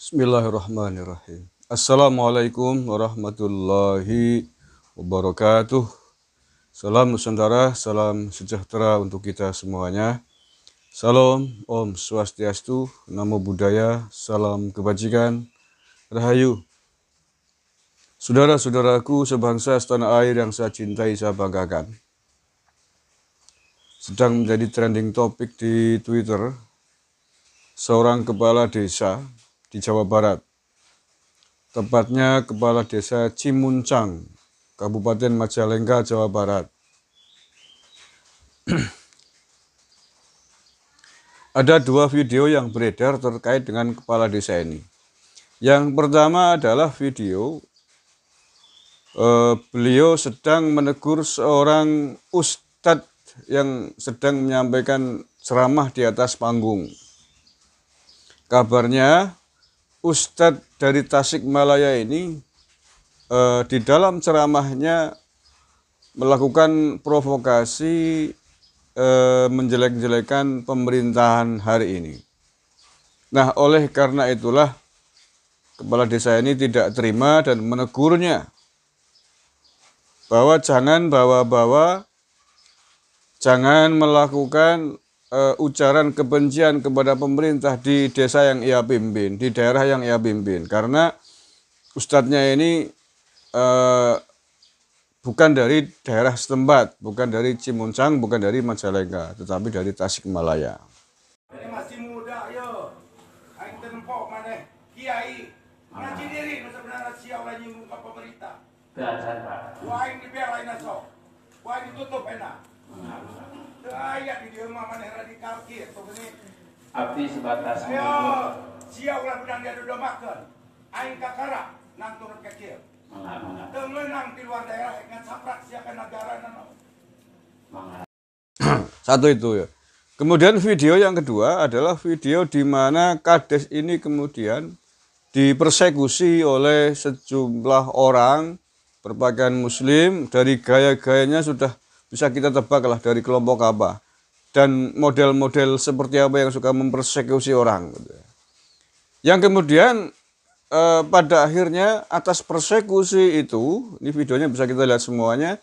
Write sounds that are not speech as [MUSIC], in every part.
Bismillahirrahmanirrahim. Assalamualaikum warahmatullahi wabarakatuh. Salam Nusantara, salam sejahtera untuk kita semuanya. Salam, Om Swastiastu, Namo Buddhaya, salam kebajikan, Rahayu. Saudara-saudaraku sebangsa setanah air yang saya cintai, saya banggakan. Sedang menjadi trending topik di Twitter, seorang kepala desa di Jawa Barat. Tepatnya Kepala Desa Cimuncang, Kabupaten Majalengka, Jawa Barat. [CLEARS THROAT] Ada dua video yang beredar terkait dengan kepala desa ini. Yang pertama adalah video eh, beliau sedang menegur seorang ustadz yang sedang menyampaikan ceramah di atas panggung. Kabarnya Ustadz dari Tasikmalaya ini eh, di dalam ceramahnya melakukan provokasi eh, menjelek-jelekan pemerintahan hari ini. Nah, oleh karena itulah kepala desa ini tidak terima dan menegurnya bahwa jangan bawa-bawa, jangan melakukan uh, ujaran kebencian kepada pemerintah di desa yang ia pimpin, di daerah yang ia pimpin. Karena ustadznya ini uh, bukan dari daerah setempat, bukan dari Cimuncang, bukan dari Majalengka, tetapi dari Tasikmalaya. Ini masih muda, yo. Aing tenempok mana kiai. Ngaji diri, sebenarnya siau lah nyinggung ke pemerintah. Belajar Pak. Wah, aing dibelain aso. Wah, aing ditutup enak. Teu aya di dieu mah maneh radikal kieu ini. Abdi sebatas Ayo, mengukur. siau lah pedang dia duda makan. Aing kakara nang turun ke kieu. Mangga, mangga, Teu meunang di luar daerah ngan saprak siakan negara mangga. [CLEARS THROAT] Satu itu ya. Kemudian video yang kedua adalah video di mana kades ini kemudian dipersekusi oleh sejumlah orang berpakaian muslim dari gaya-gayanya sudah bisa kita tebak lah dari kelompok apa dan model-model seperti apa yang suka mempersekusi orang gitu ya. Yang kemudian eh, pada akhirnya atas persekusi itu, ini videonya bisa kita lihat semuanya,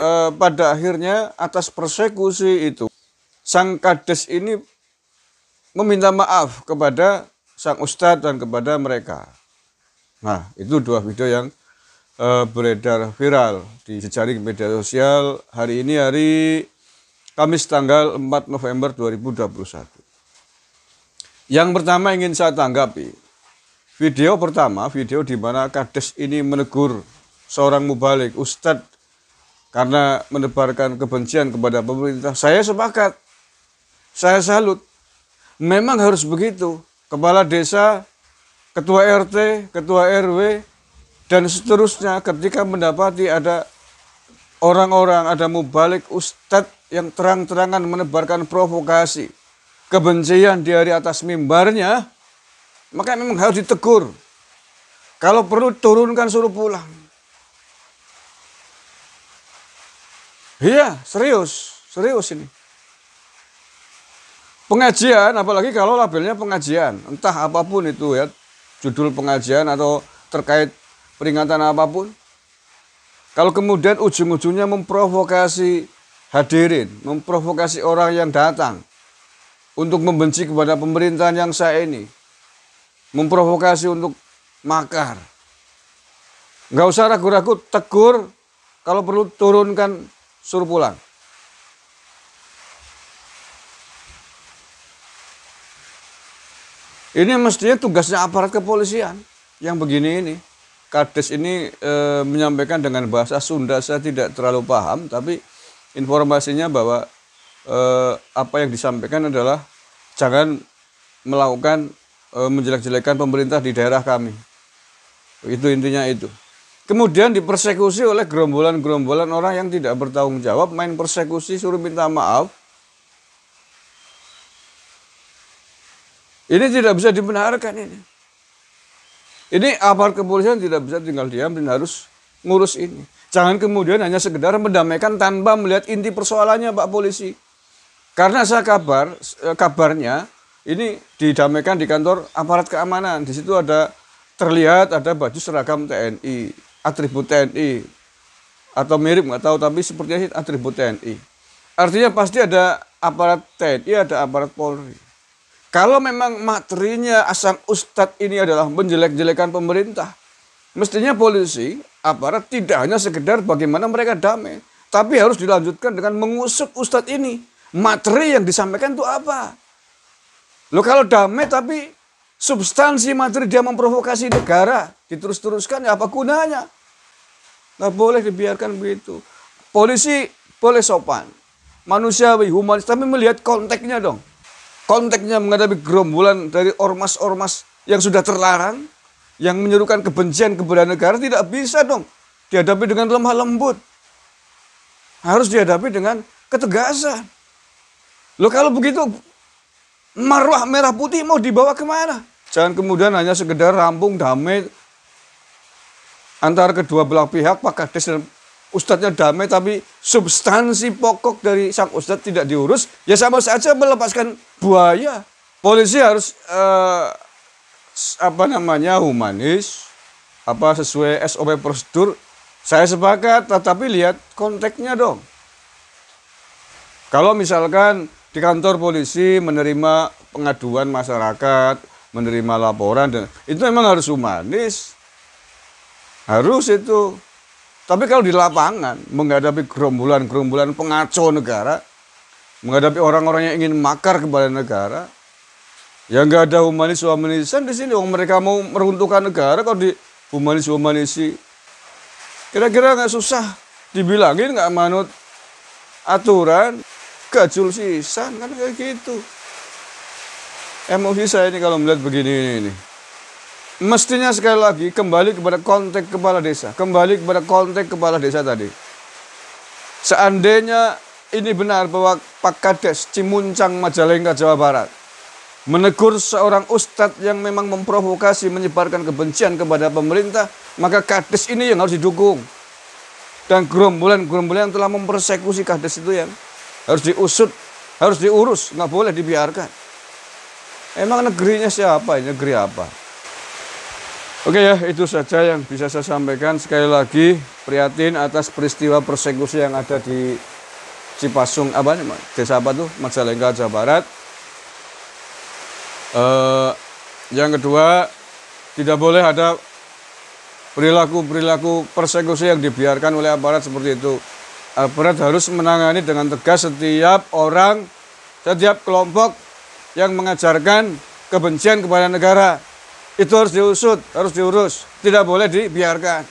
eh, pada akhirnya atas persekusi itu sang kades ini meminta maaf kepada sang ustadz dan kepada mereka. Nah, itu dua video yang eh, beredar viral di jejaring media sosial hari ini hari Kamis tanggal 4 November 2021. Yang pertama ingin saya tanggapi, video pertama, video di mana kades ini menegur seorang mubalik, ustadz karena menebarkan kebencian kepada pemerintah. Saya sepakat, saya salut. Memang harus begitu. Kepala desa, ketua RT, ketua RW, dan seterusnya ketika mendapati ada orang-orang, ada mubalik ustadz yang terang-terangan menebarkan provokasi, kebencian di hari atas mimbarnya, maka memang harus ditegur. Kalau perlu turunkan suruh pulang. Iya, serius, serius ini. Pengajian, apalagi kalau labelnya pengajian, entah apa pun itu ya, judul pengajian atau terkait peringatan apa pun. Kalau kemudian ujung-ujungnya memprovokasi hadirin, memprovokasi orang yang datang untuk membenci kepada pemerintahan yang saya ini, memprovokasi untuk makar. Nggak usah ragu-ragu, tegur, kalau perlu turunkan suruh pulang. Ini mestinya tugasnya aparat kepolisian. yang begini ini. Kades ini eh, menyampaikan dengan bahasa Sunda saya tidak terlalu paham, tapi informasinya bahwa eh, apa yang disampaikan adalah jangan melakukan eh, menjelek-jelekan pemerintah di daerah kami. Itu intinya itu. Kemudian dipersekusi oleh gerombolan-gerombolan orang yang tidak bertanggung jawab, main persekusi, suruh minta maaf. Ini tidak bisa dibenarkan ini. Ini aparat kepolisian tidak bisa tinggal diam dan harus ngurus ini. Jangan kemudian hanya sekedar mendamaikan tanpa melihat inti persoalannya Pak Polisi. Karena saya kabar, eh, kabarnya ini didamaikan di kantor aparat keamanan. Di situ ada terlihat ada baju seragam TNI, atribut TNI atau mirip nggak tahu tapi sepertinya atribut TNI. Artinya pasti ada aparat TNI, ada aparat Polri. Kalau memang materinya asang ustadz ini adalah menjelek-jelekan pemerintah, mestinya polisi, aparat tidak hanya sekedar bagaimana mereka damai, tapi harus dilanjutkan dengan mengusut ustadz ini. Materi yang disampaikan itu apa? Lo kalau damai tapi substansi materi dia memprovokasi negara, diterus-teruskan ya apa gunanya? Nggak boleh dibiarkan begitu. Polisi boleh sopan, manusiawi, humanis, tapi melihat konteksnya dong konteksnya menghadapi gerombolan dari ormas-ormas yang sudah terlarang, yang menyerukan kebencian kepada negara tidak bisa dong dihadapi dengan lemah lembut. Harus dihadapi dengan ketegasan. Loh kalau begitu marwah merah putih mau dibawa ke mana? Jangan kemudian hanya sekedar rampung damai antara kedua belah pihak, Pak Kades dan ustadznya damai tapi substansi pokok dari sang ustadz tidak diurus, ya sama saja melepaskan buaya. Polisi harus eh, apa namanya humanis, apa sesuai SOP prosedur. Saya sepakat, tetapi lihat konteksnya dong. Kalau misalkan di kantor polisi menerima pengaduan masyarakat, menerima laporan dan itu memang harus humanis. Harus itu. Tapi kalau di lapangan menghadapi gerombolan-gerombolan pengacau negara, menghadapi orang-orang yang ingin makar kepada negara, ya nggak ada humanis humanisan di sini. Orang mereka mau meruntuhkan negara kalau di humanis humanisi, kira-kira nggak susah dibilangin nggak manut aturan, gajul sisan kan kayak gitu. Emosi saya ini kalau melihat begini ini. ini. Mestinya sekali lagi kembali kepada konteks kepala desa, kembali kepada konteks kepala desa tadi. Seandainya ini benar bahwa Pak Kades Cimuncang Majalengka Jawa Barat menegur seorang ustadz yang memang memprovokasi menyebarkan kebencian kepada pemerintah, maka Kades ini yang harus didukung. Dan gerombolan-gerombolan yang telah mempersekusi Kades itu yang harus diusut, harus diurus, nggak boleh dibiarkan. Emang negerinya siapa? Negeri apa? Oke ya, itu saja yang bisa saya sampaikan. Sekali lagi, prihatin atas peristiwa persekusi yang ada di Cipasung, apa nih, desa apa tuh, Majalengka, Jawa Barat. Eh, yang kedua, tidak boleh ada perilaku-perilaku persekusi yang dibiarkan oleh aparat seperti itu. Aparat harus menangani dengan tegas setiap orang, setiap kelompok yang mengajarkan kebencian kepada negara itu harus diusut, harus diurus, tidak boleh dibiarkan.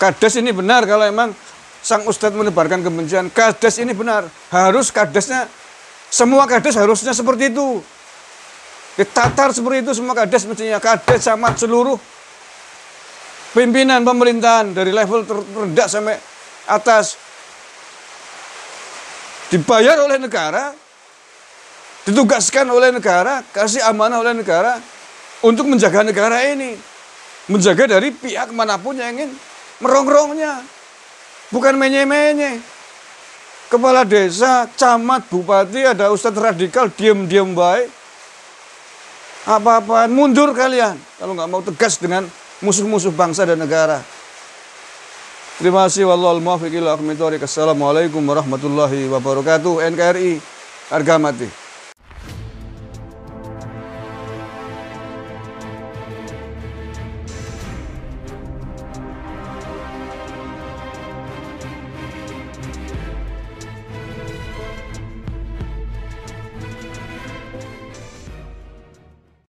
Kades ini benar kalau emang sang ustadz menebarkan kebencian. Kades ini benar, harus kadesnya semua kades harusnya seperti itu. Ditatar seperti itu semua kades mestinya kades sama seluruh pimpinan pemerintahan dari level terendah sampai atas dibayar oleh negara ditugaskan oleh negara, kasih amanah oleh negara untuk menjaga negara ini. Menjaga dari pihak mana pun yang ingin merongrongnya. Bukan menye-menye. Kepala desa, camat, bupati, ada ustadz radikal, diem-diem baik. Apa-apaan, mundur kalian. Kalau nggak mau tegas dengan musuh-musuh bangsa dan negara. Terima kasih. Wallahual Assalamualaikum warahmatullahi wabarakatuh. NKRI harga mati.